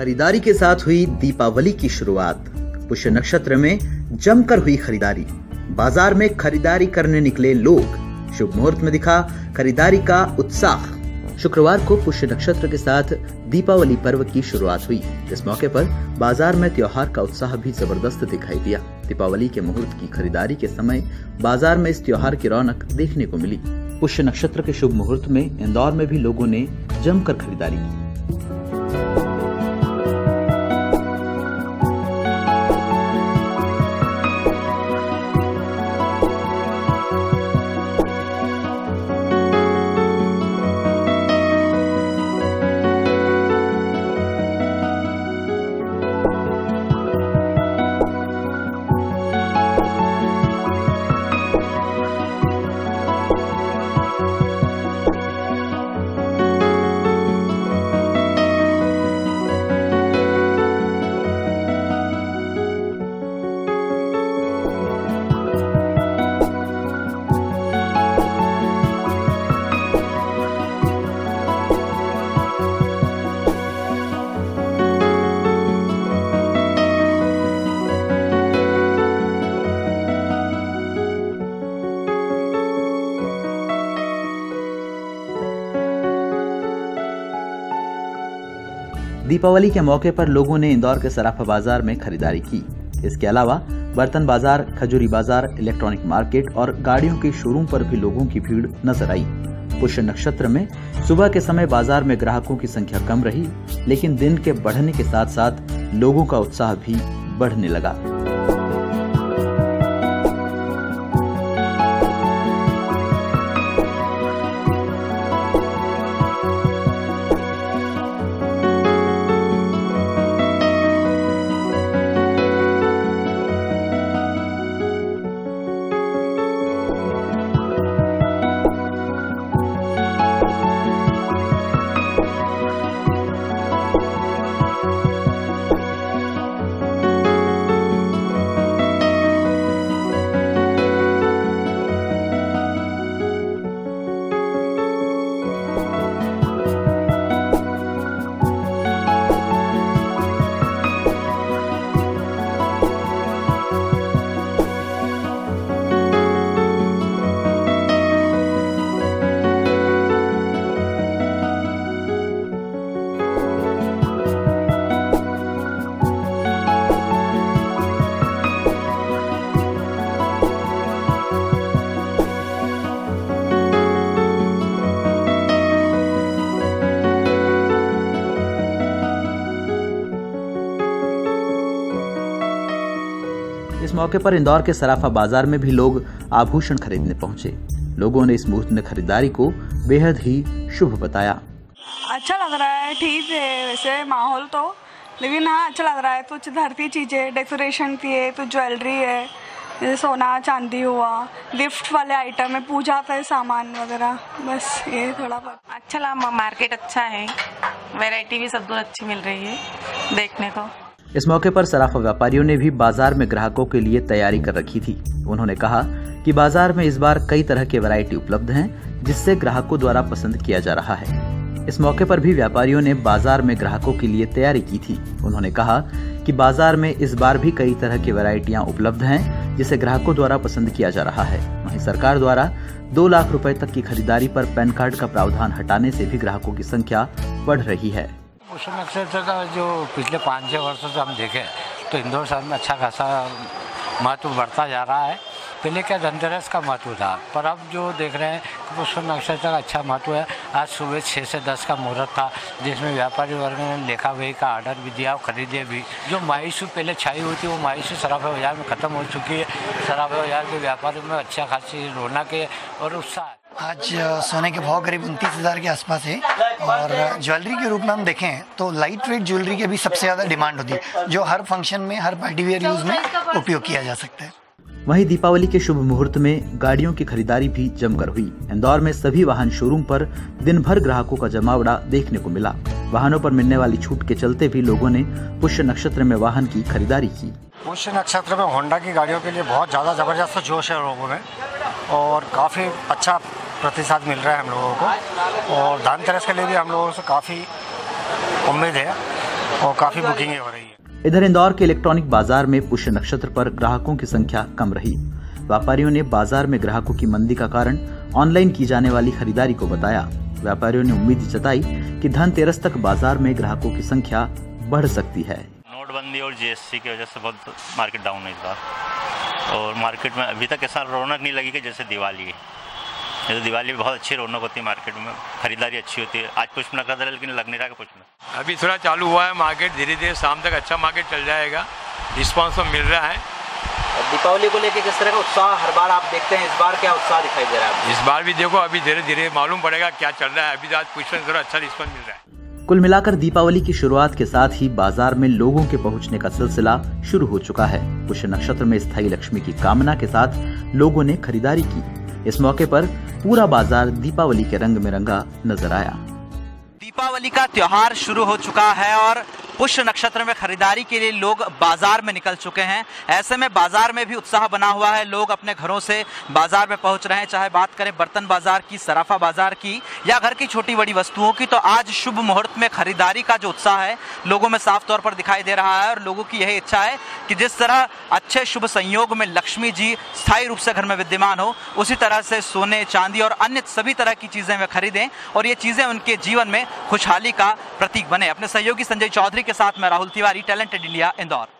खरीदारी के साथ हुई दीपावली की शुरुआत। पुष्य नक्षत्र में जमकर हुई खरीदारी। बाज़ार में खरीदारी करने निकले लोग। शुभ मुहूर्त में दिखा खरीदारी का उत्साह। शुक्रवार को पुष्य नक्षत्र के साथ दीपावली पर्व की शुरुआत हुई। इस मौके पर बाज़ार में त्योहार का उत्साह भी ज़बरदस्त दिखाई दिया। दीपावली के मुहूर्त की खरीदारी के समय बाज़ार में इस त्योहार की रौनक देखने को मिली। पुष्य नक्षत्र के शुभ मुहूर्त में इंदौर में भी लोगों ने जमकर खरीदारी की। दीपावली के मौके पर लोगों ने इंदौर के सराफा बाज़ार में खरीदारी की। इसके अलावा बर्तन बाज़ार, खजूरी बाज़ार, इलेक्ट्रॉनिक मार्केट और गाड़ियों के शोरूम पर भी लोगों की भीड़ नज़र आई। पुष्य नक्षत्र में सुबह के समय बाज़ार में ग्राहकों की संख्या कम रही, लेकिन दिन के बढ़ने के साथ साथ लोगों का उत्साह भी बढ़ने लगा। मौके पर इंदौर के सराफा बाज़ार में भी लोग आभूषण खरीदने पहुँचे। लोगों ने इस मुहूर्त में खरीदारी को बेहद ही शुभ बताया। अच्छा लग रहा है ठीक है वैसे माहौल तो। लेकिन हाँ अच्छा लग रहा है कुछ धरती चीज़ें डेकोरेशन की है तो ज्वेलरी है जैसे सोना चांदी हुआ गिफ्ट वाले आइटम है पूजा का सामान वगैरह बस ये थोड़ा बहुत। अच्छा लगा मार्केट अच्छा है वैरायटी भी सब अच्छी मिल रही है देखने को। इस मौके पर सराफा व्यापारियों ने भी बाज़ार में ग्राहकों के लिए तैयारी कर रखी थी। उन्होंने कहा कि बाज़ार में इस बार कई तरह के वैरायटी उपलब्ध हैं, जिससे ग्राहकों द्वारा पसंद किया जा रहा है। इस मौके पर भी व्यापारियों ने बाज़ार में ग्राहकों के लिए तैयारी की थी। उन्होंने कहा कि बाज़ार में इस बार भी कई तरह की वैरायटियाँ उपलब्ध हैं, जिसे ग्राहकों द्वारा पसंद किया जा रहा है। वहीं सरकार द्वारा दो लाख रुपए तक की खरीदारी पर पैन कार्ड का प्रावधान हटाने से भी ग्राहकों की संख्या बढ़ रही है। पोषण नक्षत्र का जो पिछले पाँच छः वर्षों से हम देखें तो इंदौर शहर में अच्छा खासा महत्व बढ़ता जा रहा है। पहले क्या धनतेरस का महत्व था, पर अब जो देख रहे हैं पुष्प नक्षत्र का अच्छा महत्व है। आज सुबह छः से दस का मुहूर्त था, जिसमें व्यापारी वर्ग ने लेखा वही का ऑर्डर भी दिया और खरीदे भी। जो मायूसी पहले छाई हुई थी, वो मायूसी सराफा बाज़ार में ख़त्म हो चुकी है। सराफा बाज़ार के व्यापारियों में अच्छा खासी रौनक है और उत्साह आज सोने के भाव करीब उनतीस हज़ार के आसपास है। और ज्वेलरी के रूप में हम देखें तो लाइट वेट ज्वेलरी की भी सबसे ज़्यादा डिमांड होती है जो हर फ़ंक्शन में हर पार्टी वेयर यूज़ में उपयोग किया जा सकता है। वहीं दीपावली के शुभ मुहूर्त में गाड़ियों की खरीदारी भी जमकर हुई। इंदौर में सभी वाहन शोरूम पर दिन भर ग्राहकों का जमावड़ा देखने को मिला। वाहनों पर मिलने वाली छूट के चलते भी लोगों ने पुष्य नक्षत्र में वाहन की खरीदारी की। पुष्य नक्षत्र में होंडा की गाड़ियों के लिए बहुत ज़्यादा ज़बरदस्त जोश है लोगों में और काफ़ी अच्छा प्रतिसाद मिल रहा है हम लोगों को। और धनतेरस के लिए भी हम लोगों से काफ़ी उम्मीद है और काफ़ी बुकिंग हो रही है। इधर इंदौर के इलेक्ट्रॉनिक बाज़ार में पुष्य नक्षत्र पर ग्राहकों की संख्या कम रही। व्यापारियों ने बाज़ार में ग्राहकों की मंदी का कारण ऑनलाइन की जाने वाली खरीदारी को बताया। व्यापारियों ने उम्मीद जताई कि धनतेरस तक बाज़ार में ग्राहकों की संख्या बढ़ सकती है। नोटबंदी और जीएसटी की वजह से बहुत मार्केट डाउन है इस बार। और मार्केट में अभी तक ऐसा रौनक नहीं लगी कि जैसे दिवाली है। जैसे दिवाली में बहुत अच्छी रौनक होती है मार्केट में। खरीदारी अच्छी होती है। आज पुष्प है लेकिन लग नहीं रहा कि पुष्प अभी थोड़ा चालू हुआ है मार्केट। धीरे धीरे शाम तक अच्छा मार्केट चल जाएगा। रिस्पॉन्स तो मिल रहा है। दीपावली को लेकर किस तरह का उत्साह हर बार आप देखते हैं? इस बार क्या उत्साह दिखाई दे रहा है इस बार भी देखो अभी धीरे धीरे मालूम पड़ेगा क्या चल रहा है। अभी आज पुष्प थोड़ा अच्छा रिस्पॉन्स मिल रहा है। कुल मिलाकर दीपावली की शुरुआत के साथ ही बाज़ार में लोगों के पहुँचने का सिलसिला शुरू हो चुका है। पुष्य नक्षत्र में स्थायी लक्ष्मी की कामना के साथ लोगों ने खरीदारी की। इस मौके पर पूरा बाज़ार दीपावली के रंग में रंगा नज़र आया। दीपावली का त्योहार शुरू हो चुका है और पुष्य नक्षत्र में खरीदारी के लिए लोग बाज़ार में निकल चुके हैं। ऐसे में बाज़ार में भी उत्साह बना हुआ है। लोग अपने घरों से बाज़ार में पहुँच रहे हैं। चाहे बात करें बर्तन बाज़ार की, सराफा बाज़ार की, या घर की छोटी बड़ी वस्तुओं की तो आज शुभ मुहूर्त में खरीदारी का जो उत्साह है, लोगों में साफ़ तौर पर दिखाई दे रहा है। और लोगों की यही इच्छा है कि जिस तरह अच्छे शुभ संयोग में लक्ष्मी जी स्थायी रूप से घर में विद्यमान हो, उसी तरह से सोने, चांदी और अन्य सभी तरह की चीज़ें वे खरीदें और ये चीज़ें उनके जीवन में खुशहाली का प्रतीक बने। अपने सहयोगी संजय चौधरी के साथ मैं राहुल तिवारी टैलेंटेड इंडिया इंदौर।